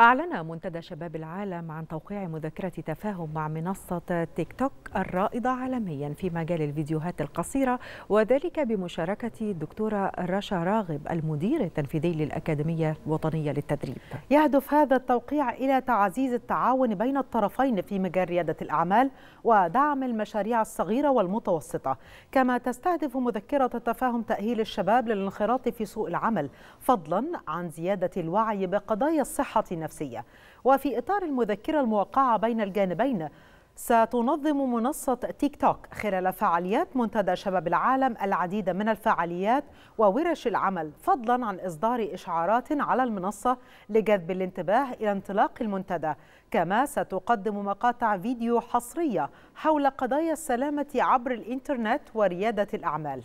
أعلن منتدى شباب العالم عن توقيع مذكرة تفاهم مع منصة تيك توك الرائدة عالميا في مجال الفيديوهات القصيرة وذلك بمشاركة الدكتورة رشا راغب المدير التنفيذي للأكاديمية الوطنية للتدريب. يهدف هذا التوقيع إلى تعزيز التعاون بين الطرفين في مجال ريادة الأعمال ودعم المشاريع الصغيرة والمتوسطة. كما تستهدف مذكرة التفاهم تأهيل الشباب للانخراط في سوق العمل فضلا عن زيادة الوعي بقضايا الصحة النفسية. وفي إطار المذكرة الموقعة بين الجانبين ستنظم منصة تيك توك خلال فعاليات منتدى شباب العالم العديد من الفعاليات وورش العمل فضلا عن إصدار إشعارات على المنصة لجذب الانتباه إلى انطلاق المنتدى. كما ستقدم مقاطع فيديو حصرية حول قضايا السلامة عبر الإنترنت وريادة الأعمال.